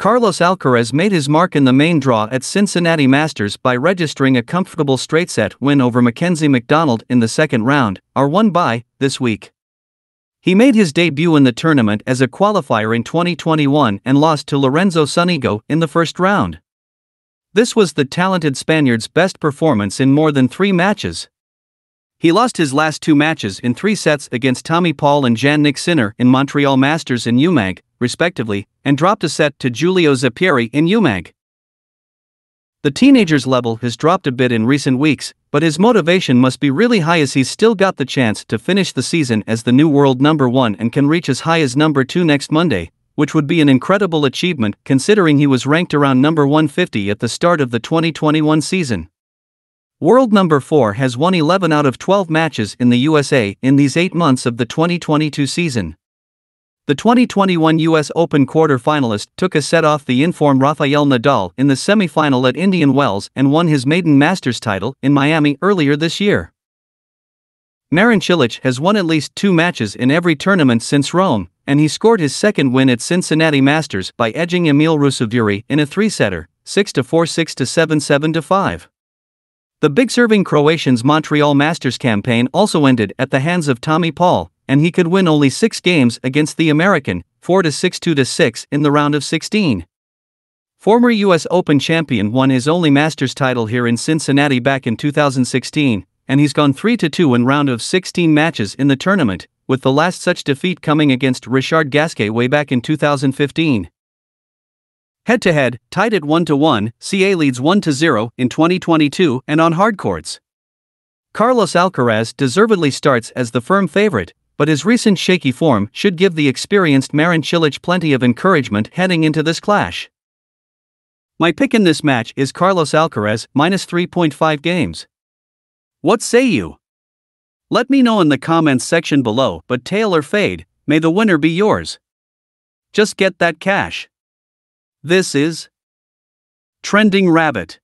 Carlos Alcaraz made his mark in the main draw at Cincinnati Masters bye registering a comfortable straight set win over Mackenzie McDonald in the second round, R1 by, this week. He made his debut in the tournament as a qualifier in 2021 and lost to Lorenzo Sonego in the first round. This was the talented Spaniard's best performance in more than three matches. He lost his last two matches in three sets against Tommy Paul and Jannik Sinner in Montreal Masters and UMAG, respectively, and dropped a set to Giulio Zeppieri in UMAG. The teenager's level has dropped a bit in recent weeks, but his motivation must be really high as he's still got the chance to finish the season as the new world number one and can reach as high as number two next Monday, which would be an incredible achievement considering he was ranked around number 150 at the start of the 2021 season. World number 4 has won 11 out of 12 matches in the USA in these 8 months of the 2022 season. The 2021 US Open quarter-finalist took a set off the informed Rafael Nadal in the semi-final at Indian Wells and won his maiden Masters title in Miami earlier this year. Marin Cilic has won at least two matches in every tournament since Rome, and he scored his second win at Cincinnati Masters by edging Emil Ruusuvuori in a three-setter, 6-4 6-7 7-5. The big serving Croatian's Montreal Masters campaign also ended at the hands of Tommy Paul, and he could win only six games against the American, 4 6 2 6 in the round of 16. Former U.S. Open champion won his only Masters title here in Cincinnati back in 2016, and he's gone 3 2 in round of 16 matches in the tournament, with the last such defeat coming against Richard Gasquet way back in 2015. Head to head, tied at 1 1, CA leads 1 0 in 2022 and on hard courts. Carlos Alcaraz deservedly starts as the firm favorite, but his recent shaky form should give the experienced Marin Cilic plenty of encouragement heading into this clash. My pick in this match is Carlos Alcaraz minus 3.5 games. What say you? Let me know in the comments section below, but tail or fade, may the winner be yours. Just get that cash. This is Trending Rabbit.